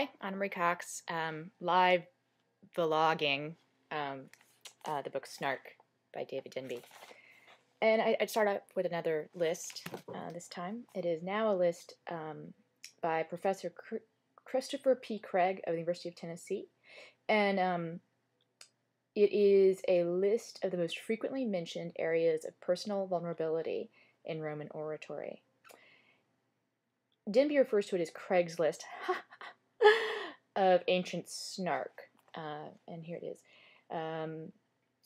Hi, I'm Marie Cox, um, live vlogging um, uh, the book Snark by David Denby. And I, would start off with another list uh, this time. It is now a list um, by Professor Christopher P. Craig of the University of Tennessee. And um, it is a list of the most frequently mentioned areas of personal vulnerability in Roman oratory. Denby refers to it as Craig's list of ancient snark. Uh, and here it is. Um,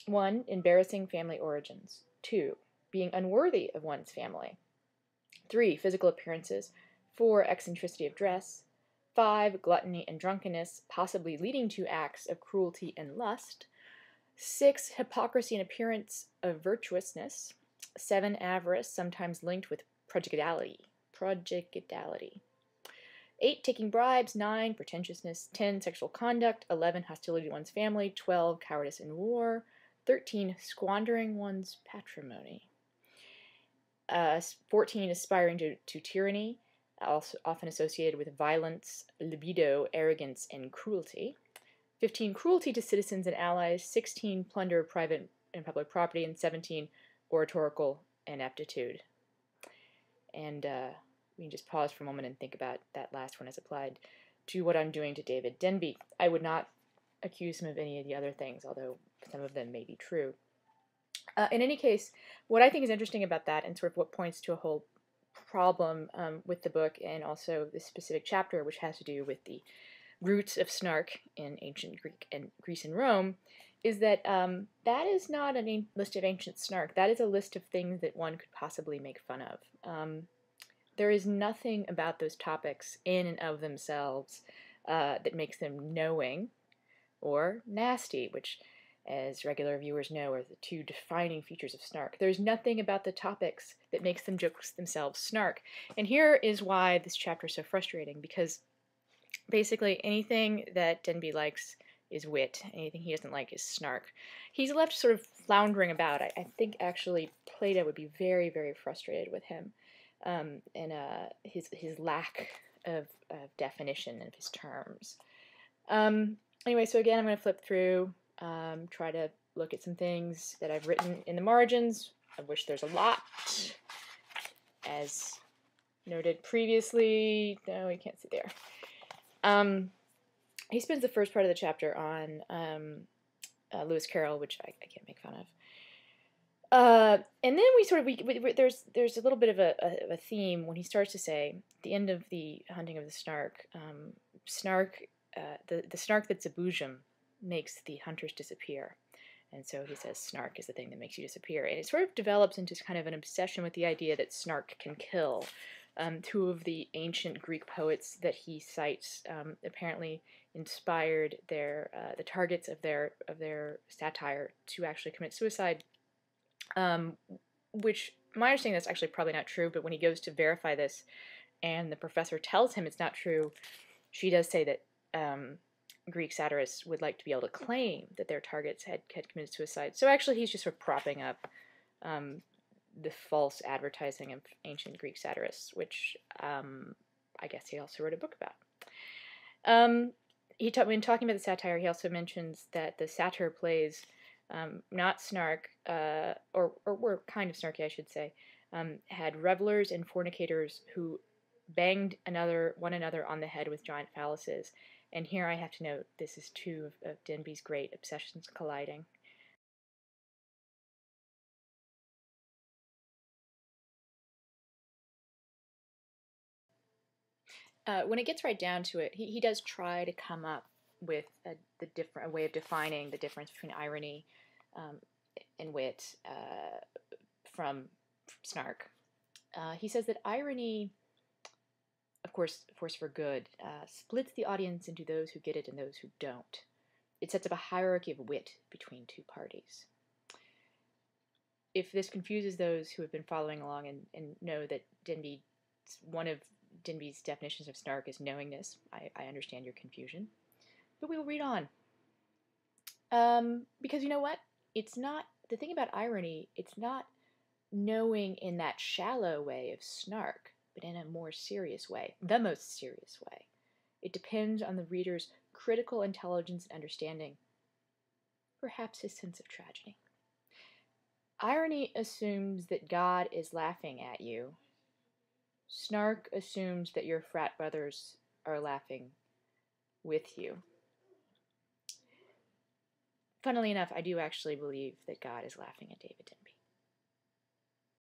one, embarrassing family origins. Two, being unworthy of one's family. Three, physical appearances. Four, eccentricity of dress. Five, gluttony and drunkenness, possibly leading to acts of cruelty and lust. Six, hypocrisy and appearance of virtuousness. Seven, avarice, sometimes linked with prodigality. Prodigality. 8. Taking bribes. 9. Pretentiousness. 10. Sexual conduct. 11. Hostility to one's family. 12. Cowardice in war. 13. Squandering one's patrimony. Uh, 14. Aspiring to, to tyranny, also often associated with violence, libido, arrogance, and cruelty. 15. Cruelty to citizens and allies. 16. Plunder of private and public property. And 17. Oratorical ineptitude. And uh, we can just pause for a moment and think about that last one as applied to what I'm doing to David Denby. I would not accuse him of any of the other things, although some of them may be true. Uh, in any case, what I think is interesting about that, and sort of what points to a whole problem um, with the book, and also this specific chapter, which has to do with the roots of snark in ancient Greek and Greece and Rome, is that um, that is not a list of ancient snark. That is a list of things that one could possibly make fun of. Um, there is nothing about those topics in and of themselves uh, that makes them knowing or nasty, which, as regular viewers know, are the two defining features of snark. There's nothing about the topics that makes them jokes themselves snark. And here is why this chapter is so frustrating, because basically anything that Denby likes is wit. Anything he doesn't like is snark. He's left sort of floundering about. I, I think actually Plato would be very, very frustrated with him um, and uh, his his lack of, of, definition of his terms. Um, anyway, so again, I'm going to flip through, um, try to look at some things that I've written in the margins. I wish there's a lot, as noted previously. No, you can't see there. Um, he spends the first part of the chapter on um, uh, Lewis Carroll, which I, I can't make fun of. Uh, and then we sort of we, we, there's there's a little bit of a, a, a, theme when he starts to say the end of the hunting of the snark. Um, snark, uh, the the snark that's a boojum makes the hunters disappear, and so he says snark is the thing that makes you disappear. And it sort of develops into kind of an obsession with the idea that snark can kill. Um, two of the ancient Greek poets that he cites um, apparently inspired their uh, the targets of their of their satire to actually commit suicide um, which my understanding that's actually probably not true, but when he goes to verify this and the professor tells him it's not true, she does say that um, Greek satirists would like to be able to claim that their targets had, had committed suicide. So actually, he's just sort of propping up um, the false advertising of ancient Greek satirists, which um, I guess he also wrote a book about. Um, he ta- when talking about the satire, he also mentions that the satyr plays um, not snark, uh, or, or were kind of snarky, I should say, um, had revelers and fornicators who banged another one another on the head with giant phalluses. And here I have to note this is two of, of Denby's great obsessions colliding. Uh, when it gets right down to it, he, he does try to come up with a, the different a way of defining the difference between irony um, and wit uh, from Snark. Uh, he says that irony, of course, force for good, uh, splits the audience into those who get it and those who don't. It sets up a hierarchy of wit between two parties. If this confuses those who have been following along and, and know that Denby, one of Denby's definitions of snark is knowingness, I, I understand your confusion. But we will read on. Um, because you know what? It's not, the thing about irony, it's not knowing in that shallow way of snark, but in a more serious way, the most serious way. It depends on the reader's critical intelligence and understanding, perhaps his sense of tragedy. Irony assumes that God is laughing at you. Snark assumes that your frat brothers are laughing with you. Funnily enough, I do actually believe that God is laughing at David.